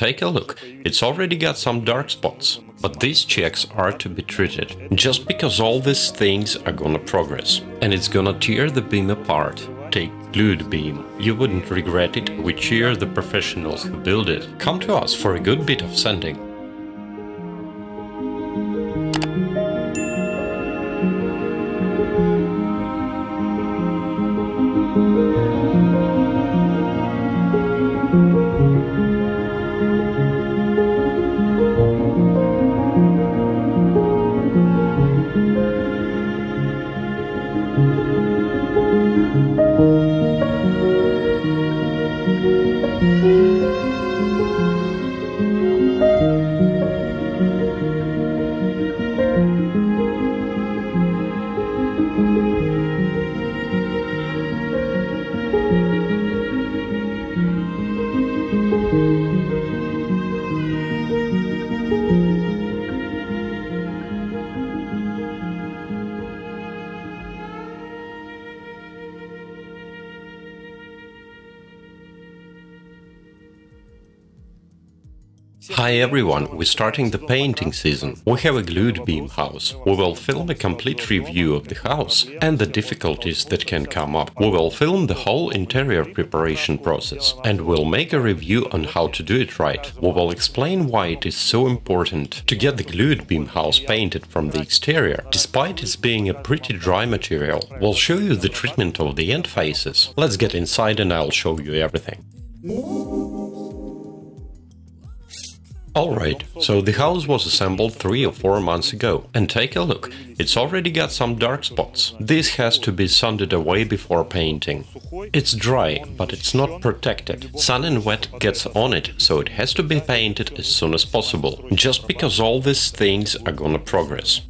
take a look, it's already got some dark spots. But these checks are to be treated, just because all these things are gonna progress. And it's gonna tear the beam apart. Take glued beam. You wouldn't regret it, we cheer the professionals who build it. Come to us for a good bit of sanding. Hi everyone, we're starting the painting season. We have a glued beam house. We will film a complete review of the house and the difficulties that can come up. We will film the whole interior preparation process and we'll make a review on how to do it right. We will explain why it is so important to get the glued beam house painted from the exterior. Despite its being a pretty dry material, we'll show you the treatment of the end faces. Let's get inside and I'll show you everything. Alright, so the house was assembled three or four months ago, and take a look, it's already got some dark spots. This has to be sanded away before painting. It's dry, but it's not protected. Sun and wet gets on it, so it has to be painted as soon as possible, just because all these things are gonna progress.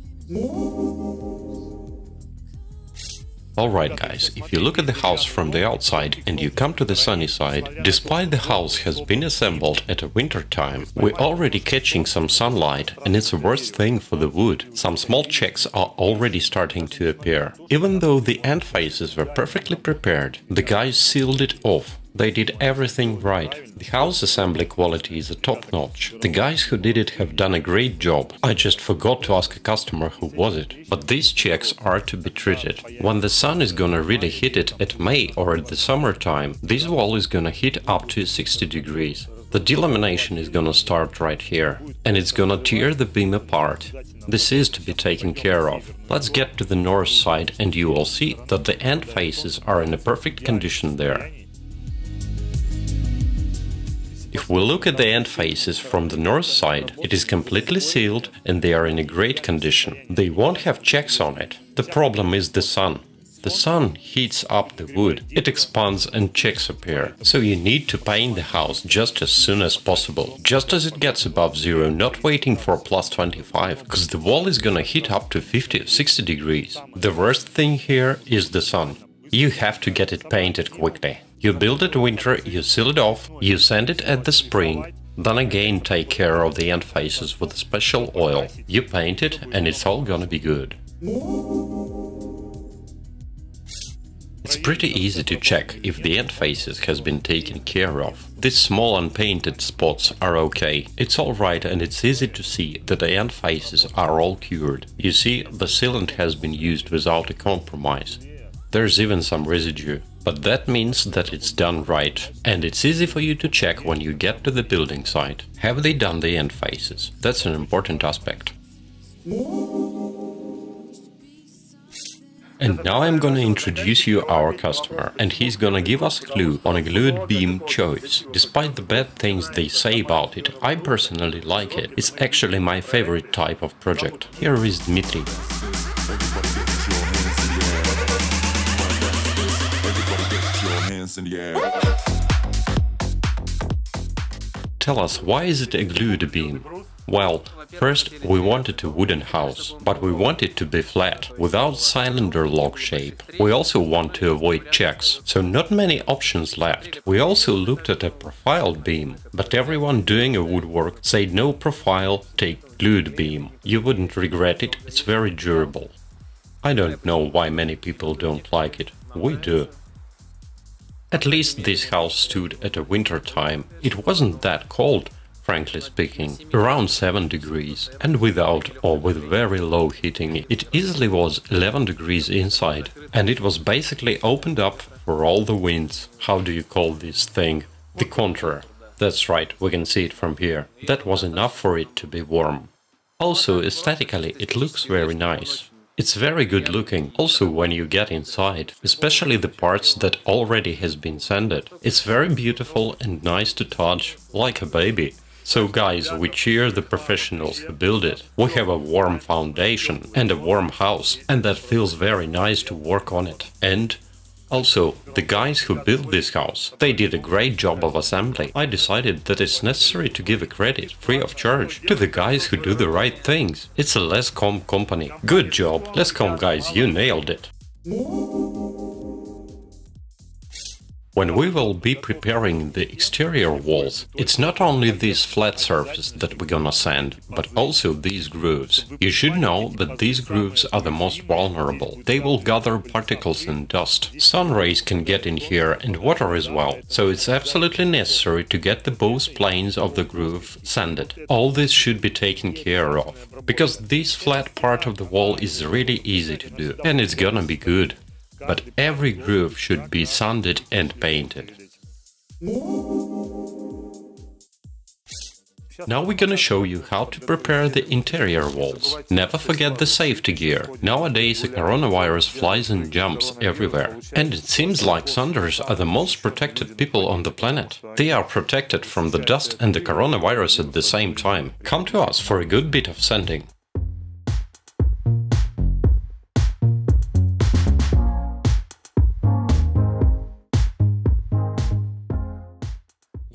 Alright guys, if you look at the house from the outside and you come to the sunny side, despite the house has been assembled at a winter time, we're already catching some sunlight and it's a worst thing for the wood. Some small checks are already starting to appear. Even though the end faces were perfectly prepared, the guys sealed it off they did everything right. The house assembly quality is a top-notch. The guys who did it have done a great job. I just forgot to ask a customer who was it. But these checks are to be treated. When the sun is gonna really hit it at May or at the summertime, this wall is gonna heat up to 60 degrees. The delamination is gonna start right here, and it's gonna tear the beam apart. This is to be taken care of. Let's get to the north side and you will see that the end faces are in a perfect condition there. If we look at the end faces from the north side, it is completely sealed and they are in a great condition. They won't have checks on it. The problem is the sun. The sun heats up the wood, it expands and checks appear. So you need to paint the house just as soon as possible, just as it gets above zero, not waiting for plus 25, because the wall is gonna heat up to 50 or 60 degrees. The worst thing here is the sun. You have to get it painted quickly. You build it winter, you seal it off, you sand it at the spring, then again take care of the end faces with special oil. You paint it and it's all gonna be good. It's pretty easy to check if the end faces has been taken care of. These small unpainted spots are okay. It's alright and it's easy to see that the end faces are all cured. You see, the sealant has been used without a compromise. There's even some residue. But that means that it's done right, and it's easy for you to check when you get to the building site. Have they done the end faces? That's an important aspect. And now I'm gonna introduce you our customer, and he's gonna give us a clue on a glued beam choice. Despite the bad things they say about it, I personally like it. It's actually my favorite type of project. Here is Dmitry. Hands in the air. Tell us, why is it a glued beam? Well, first we wanted a wooden house, but we want it to be flat, without cylinder log shape. We also want to avoid checks, so not many options left. We also looked at a profiled beam, but everyone doing a woodwork said no profile, take glued beam. You wouldn't regret it, it's very durable. I don't know why many people don't like it. We do. At least this house stood at a winter time. It wasn't that cold. frankly speaking, around 7 degrees, and without or with very low heating it easily was 11 degrees inside, and it was basically opened up for all the winds. How do you call this thing? The contour. That's right, we can see it from here. That was enough for it to be warm. Also, aesthetically, it looks very nice. It's very good looking, also when you get inside, especially the parts that already has been sanded. It's very beautiful and nice to touch, like a baby. So guys, we cheer the professionals who build it. We have a warm foundation and a warm house, and that feels very nice to work on it. And also, the guys who built this house, they did a great job of assembly. I decided that it's necessary to give a credit, free of charge, to the guys who do the right things. It's a Lescom company. Good job, Lescom guys, you nailed it. When we will be preparing the exterior walls, it's not only this flat surface that we're gonna sand, but also these grooves. You should know that these grooves are the most vulnerable. They will gather particles and dust. Sun rays can get in here and water as well, so it's absolutely necessary to get the both planes of the groove sanded. All this should be taken care of, because this flat part of the wall is really easy to do, and it's gonna be good but every groove should be sanded and painted. Now we're gonna show you how to prepare the interior walls. Never forget the safety gear. Nowadays the coronavirus flies and jumps everywhere. And it seems like Sanders are the most protected people on the planet. They are protected from the dust and the coronavirus at the same time. Come to us for a good bit of sanding.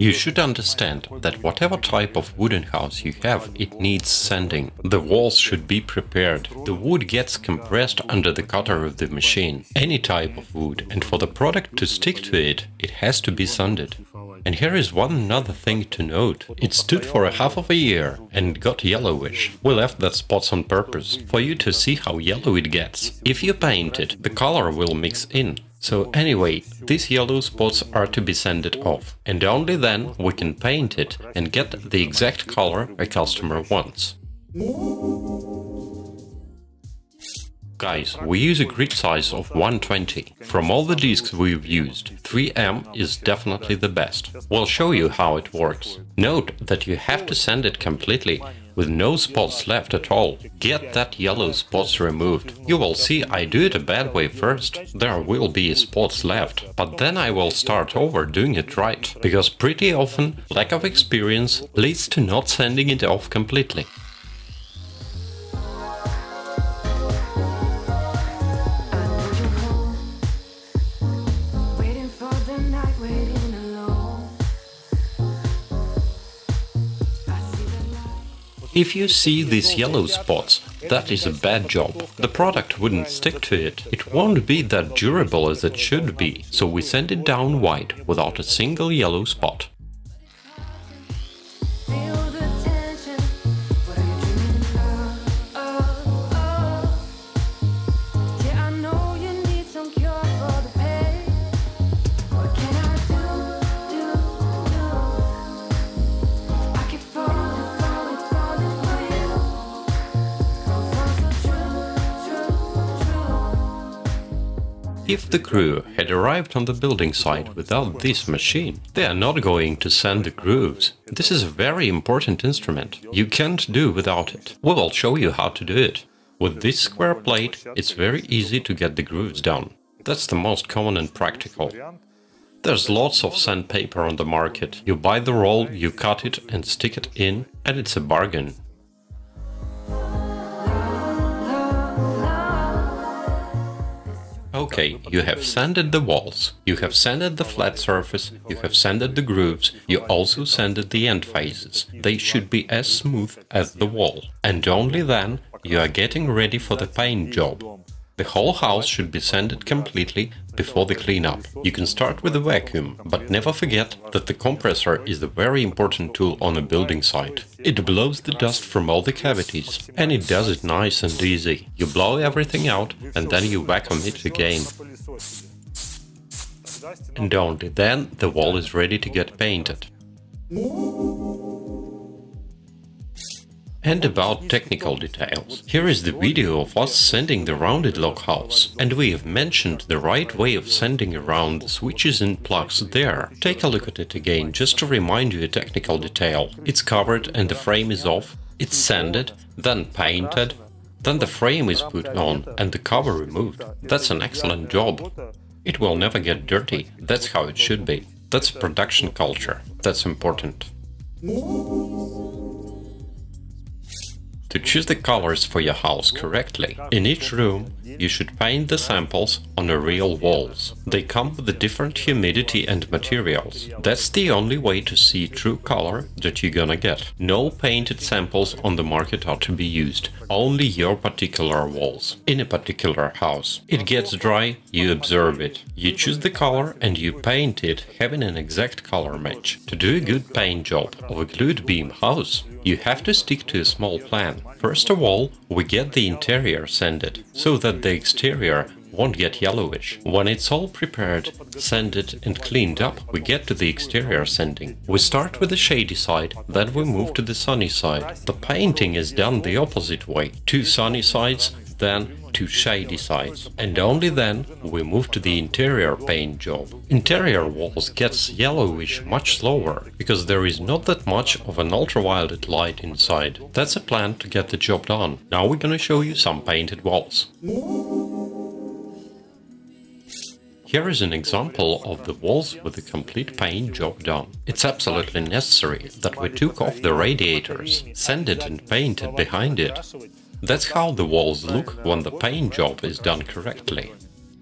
You should understand that whatever type of wooden house you have, it needs sanding. The walls should be prepared. The wood gets compressed under the cutter of the machine. Any type of wood, and for the product to stick to it, it has to be sanded. And here is one another thing to note. It stood for a half of a year and got yellowish. We left that spots on purpose, for you to see how yellow it gets. If you paint it, the color will mix in. So anyway, these yellow spots are to be sanded off, and only then we can paint it and get the exact color a customer wants. Guys, we use a grid size of 120. From all the discs we've used, 3M is definitely the best. We'll show you how it works. Note that you have to sand it completely with no spots left at all. Get that yellow spots removed. You will see I do it a bad way first. There will be spots left, but then I will start over doing it right. Because pretty often lack of experience leads to not sanding it off completely. If you see these yellow spots, that is a bad job. The product wouldn't stick to it. It won't be that durable as it should be, so we send it down white without a single yellow spot. If the crew had arrived on the building site without this machine, they are not going to sand the grooves. This is a very important instrument. You can't do without it. We will show you how to do it. With this square plate, it's very easy to get the grooves down. That's the most common and practical. There's lots of sandpaper on the market. You buy the roll, you cut it and stick it in, and it's a bargain. Okay, you have sanded the walls, you have sanded the flat surface, you have sanded the grooves, you also sanded the end faces. They should be as smooth as the wall. And only then you are getting ready for the paint job. The whole house should be sanded completely before the cleanup. You can start with a vacuum, but never forget that the compressor is a very important tool on a building site. It blows the dust from all the cavities, and it does it nice and easy. You blow everything out, and then you vacuum it again. And only then the wall is ready to get painted. And about technical details. Here is the video of us sanding the rounded log house, and we have mentioned the right way of sanding around the switches and plugs there. Take a look at it again, just to remind you a technical detail. It's covered and the frame is off, it's sanded, then painted, then the frame is put on and the cover removed. That's an excellent job. It will never get dirty, that's how it should be. That's production culture, that's important. To choose the colors for your house correctly, in each room you should paint the samples on the real walls. They come with different humidity and materials. That's the only way to see true color that you're gonna get. No painted samples on the market are to be used, only your particular walls, in a particular house. It gets dry, you observe it. You choose the color and you paint it having an exact color match. To do a good paint job of a glued beam house, you have to stick to a small plan. First of all, we get the interior sanded, so that the exterior won't get yellowish. When it's all prepared, sanded and cleaned up, we get to the exterior sanding. We start with the shady side, then we move to the sunny side. The painting is done the opposite way. Two sunny sides, then to shady sides. And only then we move to the interior paint job. Interior walls gets yellowish much slower, because there is not that much of an ultraviolet light inside. That's a plan to get the job done. Now we're gonna show you some painted walls. Here is an example of the walls with a complete paint job done. It's absolutely necessary that we took off the radiators, sanded and painted behind it. That's how the walls look when the paint job is done correctly.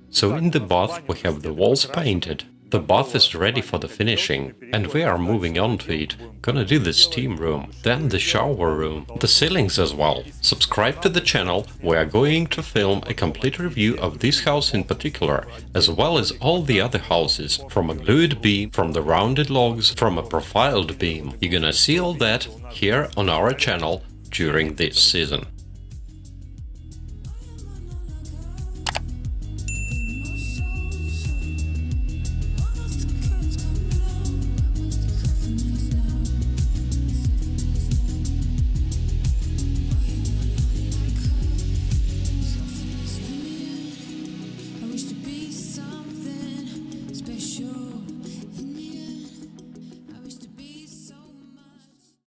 So in the bath we have the walls painted, the bath is ready for the finishing, and we are moving on to it. Gonna do the steam room, then the shower room, the ceilings as well. Subscribe to the channel, we are going to film a complete review of this house in particular, as well as all the other houses, from a glued beam, from the rounded logs, from a profiled beam. You're gonna see all that here on our channel during this season.